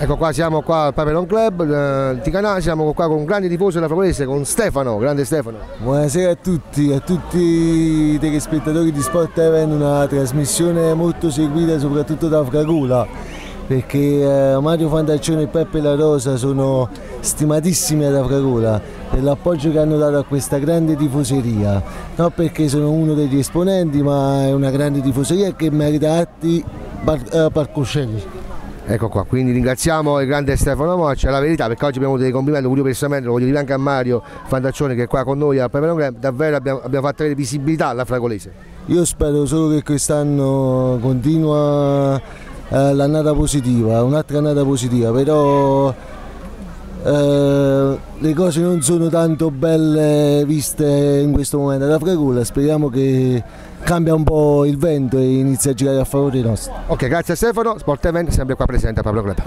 Ecco qua siamo qua al Paperon Club eh, Ticanà, siamo qua con un grande tifoso della Favolese, con Stefano, grande Stefano. Buonasera a tutti, a tutti i telespettatori di Sport Event, una trasmissione molto seguita soprattutto da Fragula perché eh, Mario Fantaccione e Peppe La Rosa sono stimatissimi da Fragula per l'appoggio che hanno dato a questa grande tifoseria, non perché sono uno degli esponenti ma è una grande tifoseria che merita atti par- eh. Ecco qua, quindi ringraziamo il grande Stefano Moccia, la verità perché oggi abbiamo avuto dei complimenti, io personalmente lo voglio dire anche a Mario Fantaccione che è qua con noi al Paperon Club, davvero abbiamo, abbiamo fatto avere visibilità alla Fragolese. Io spero solo che quest'anno continua eh, l'annata positiva, un'altra annata positiva, però eh, le cose non sono tanto belle viste in questo momento da Fragula, speriamo che cambia un po' il vento e inizia a girare a favore nostro. Ok, grazie a Stefano, Sport Event sempre qua presente a Pablo Club.